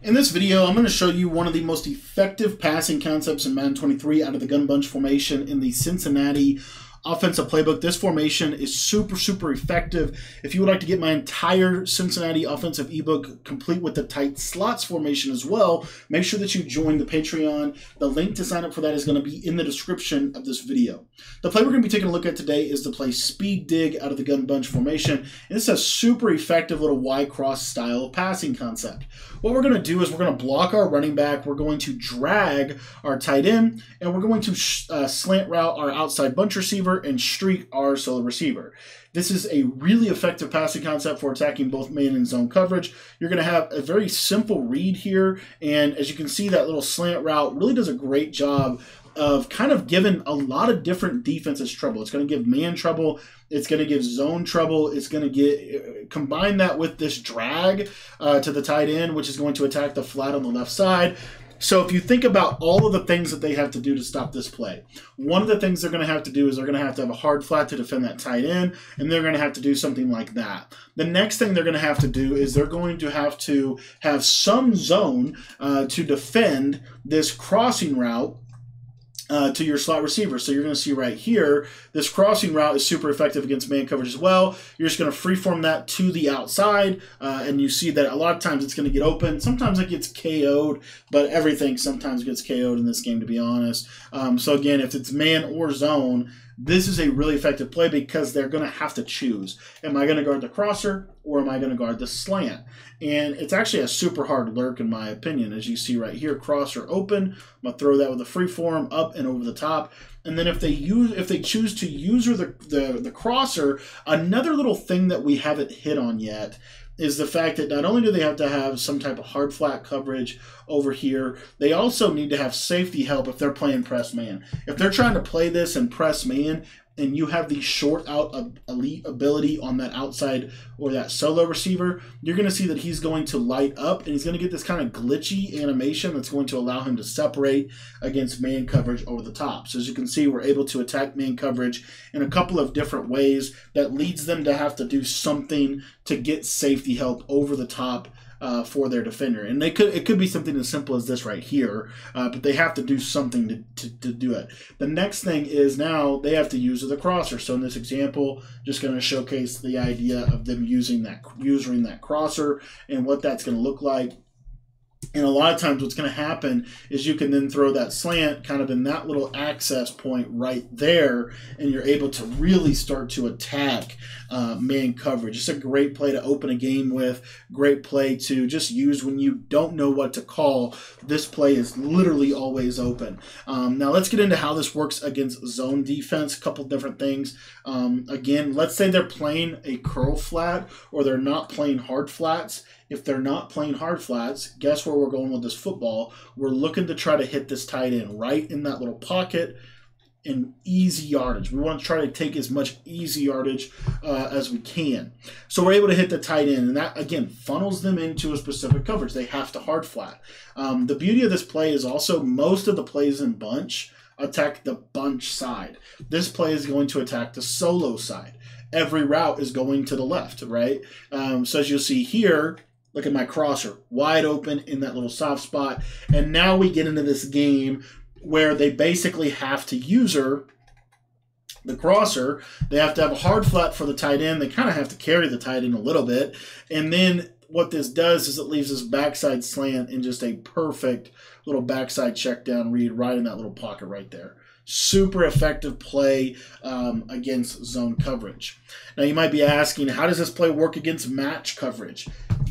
In this video, I'm going to show you one of the most effective passing concepts in Madden 23 out of the gun bunch formation in the Cincinnati offensive playbook. This formation is super, super effective. If you would like to get my entire Cincinnati offensive ebook complete with the tight slots formation as well, make sure that you join the Patreon. The link to sign up for that is going to be in the description of this video. The play we're going to be taking a look at today is to play speed dig out of the gun bunch formation. And is a super effective little Y cross style passing concept. What we're going to do is we're going to block our running back, we're going to drag our tight end, and we're going to uh, slant route our outside bunch receiver and streak our solo receiver. This is a really effective passing concept for attacking both man and zone coverage. You're going to have a very simple read here, and as you can see, that little slant route really does a great job of kind of giving a lot of different defenses trouble. It's going to give man trouble. It's going to give zone trouble. It's going to get combine that with this drag uh, to the tight end, which is going to attack the flat on the left side. So if you think about all of the things that they have to do to stop this play, one of the things they're going to have to do is they're going to have to have a hard flat to defend that tight end, and they're going to have to do something like that. The next thing they're going to have to do is they're going to have to have some zone uh, to defend this crossing route uh, to your slot receiver. So you're going to see right here, this crossing route is super effective against man coverage as well. You're just going to freeform that to the outside, uh, and you see that a lot of times it's going to get open. Sometimes it gets KO'd, but everything sometimes gets KO'd in this game, to be honest. Um, so again, if it's man or zone, this is a really effective play because they're going to have to choose. Am I going to guard the crosser or am I going to guard the slant? And it's actually a super hard lurk in my opinion. As you see right here, crosser open. I'm going to throw that with a free form up and over the top. And then if they use if they choose to use the, the, the crosser, another little thing that we haven't hit on yet is the fact that not only do they have to have some type of hard flat coverage over here, they also need to have safety help if they're playing press man. If they're trying to play this and press man, and you have the short out elite ability on that outside or that solo receiver, you're going to see that he's going to light up and he's going to get this kind of glitchy animation that's going to allow him to separate against man coverage over the top. So as you can see, we're able to attack man coverage in a couple of different ways that leads them to have to do something to get safety help over the top uh, for their defender. And they could it could be something as simple as this right here, uh, but they have to do something to, to, to, do it. The next thing is now they have to use the crosser. So in this example, just going to showcase the idea of them using that using that crosser and what that's going to look like. And a lot of times, what's going to happen is you can then throw that slant kind of in that little access point right there, and you're able to really start to attack uh, man coverage. It's a great play to open a game with, great play to just use when you don't know what to call. This play is literally always open. Um, now, let's get into how this works against zone defense. A couple different things. Um, again, let's say they're playing a curl flat or they're not playing hard flats if they're not playing hard flats, guess where we're going with this football? We're looking to try to hit this tight end right in that little pocket in easy yardage. We want to try to take as much easy yardage uh, as we can. So we're able to hit the tight end, and that again funnels them into a specific coverage. They have to hard flat. Um, the beauty of this play is also most of the plays in bunch attack the bunch side. This play is going to attack the solo side. Every route is going to the left, right? Um, so as you'll see here, Look at my crosser, wide open in that little soft spot. And now we get into this game where they basically have to user the crosser. They have to have a hard flat for the tight end. They kind of have to carry the tight end a little bit. And then what this does is it leaves this backside slant in just a perfect little backside check down read right in that little pocket right there super effective play um, against zone coverage. Now, you might be asking, how does this play work against match coverage?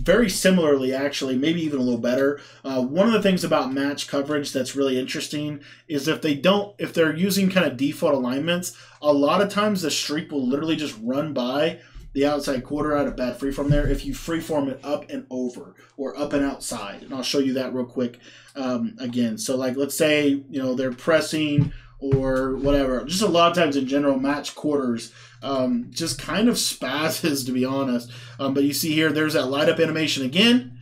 Very similarly, actually, maybe even a little better. Uh, one of the things about match coverage that's really interesting is if they don't, if they're using kind of default alignments, a lot of times the streak will literally just run by the outside quarter out of bad free from there if you freeform it up and over or up and outside. And I'll show you that real quick um, again. So, like, let's say, you know, they're pressing or whatever. Just a lot of times in general, match quarters um, just kind of spazzes, to be honest. Um, but you see here, there's that light up animation again.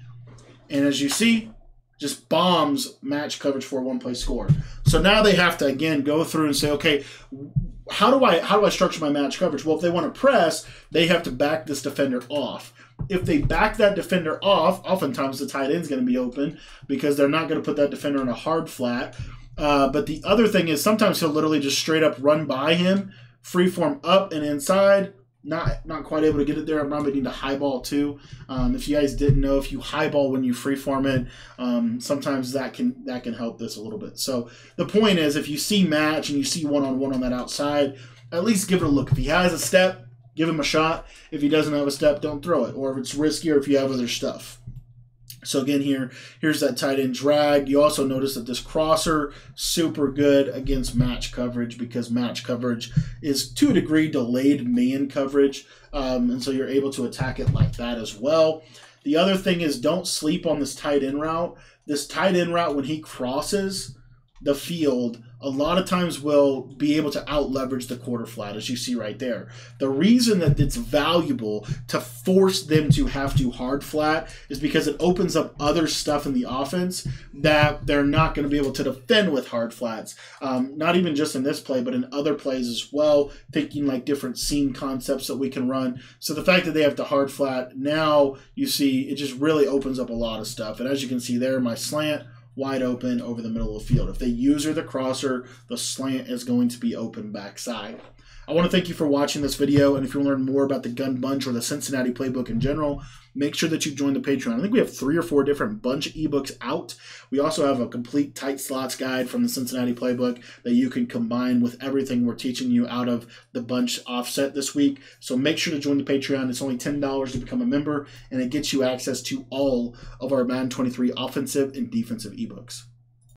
And as you see, just bombs match coverage for one play score. So now they have to again go through and say, okay, how do I how do I structure my match coverage? Well, if they want to press, they have to back this defender off. if they back that defender off, oftentimes the tight end's going to be open because they're not going to put that defender in a hard flat. Uh, but the other thing is sometimes he'll literally just straight up run by him, freeform up and inside. Not not quite able to get it there. I'm probably need to highball too. Um, if you guys didn't know, if you highball when you freeform it, um, sometimes that can that can help this a little bit. So the point is, if you see match and you see one on one on that outside, at least give it a look. If he has a step, give him a shot. If he doesn't have a step, don't throw it. Or if it's riskier, if you have other stuff. So again, here, here's that tight end drag. You also notice that this crosser, super good against match coverage because match coverage is to a degree delayed man coverage. Um, and so you're able to attack it like that as well. The other thing is don't sleep on this tight end route. This tight end route, when he crosses the field, a lot of times will be able to out leverage the quarter flat, as you see right there. The reason that it's valuable to force them to have to hard flat is because it opens up other stuff in the offense that they're not going to be able to defend with hard flats. Um, not even just in this play, but in other plays as well, thinking like different seam concepts that we can run. So the fact that they have to hard flat, now you see it just really opens up a lot of stuff. And as you can see there, my slant wide open over the middle of the field. If they user the crosser, the slant is going to be open backside. I want to thank you for watching this video, and if you want to learn more about the gun bunch or the Cincinnati playbook in general, make sure that you join the Patreon. I think we have three or four different bunch ebooks out. We also have a complete tight slots guide from the Cincinnati playbook that you can combine with everything we're teaching you out of the bunch offset this week. So make sure to join the Patreon. It's only $10 to become a member, and it gets you access to all of our Madden 23 offensive and defensive ebooks.